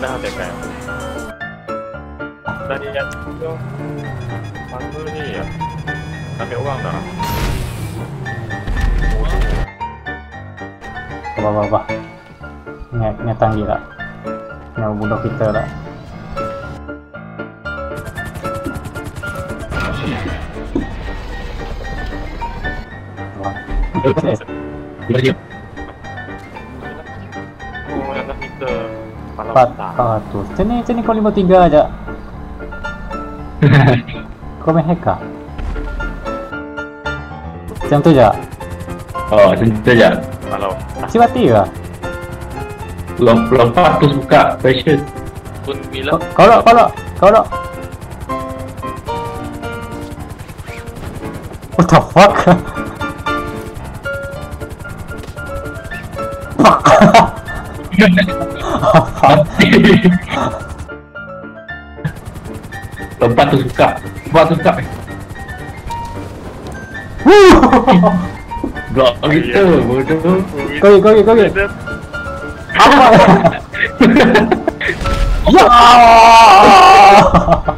dah tekan. Dah dia tu. Mana ni ya? Ambil orang dah. Apa apa apa. Ingat kena tanggi tak? Kena bunuh kita tak? Wah. Baju. Oh, dah kita. Empat ratus. Macam ni, macam ni kau lima tiga aja. Kau main hacker? Macam tu je? Oh, macam tu je. Kalau Cik mati ke? Lom- Lompat terus buka pressure. pun bila Kau nak, kau nak, kau nak. What the fuck? Lompat terus buka. Lompat terus buka. Blok kita, bodoh. Kau kau kau kau. Apa? Ya!